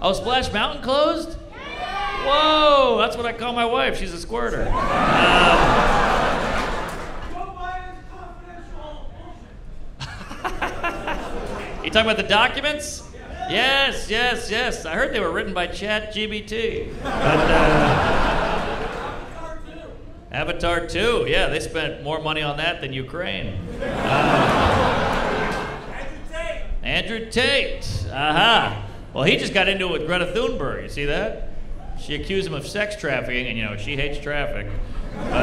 Oh, Splash Mountain closed? Whoa, that's what I call my wife. She's a squirter. you talking about the documents? Yes, yes, yes. I heard they were written by Chat GPT. But, uh, Avatar 2, yeah, they spent more money on that than Ukraine. Uh, Andrew Tate. Aha. Well, he just got into it with Greta Thunberg. You see that? She accused him of sex trafficking, and you know, she hates traffic. Uh,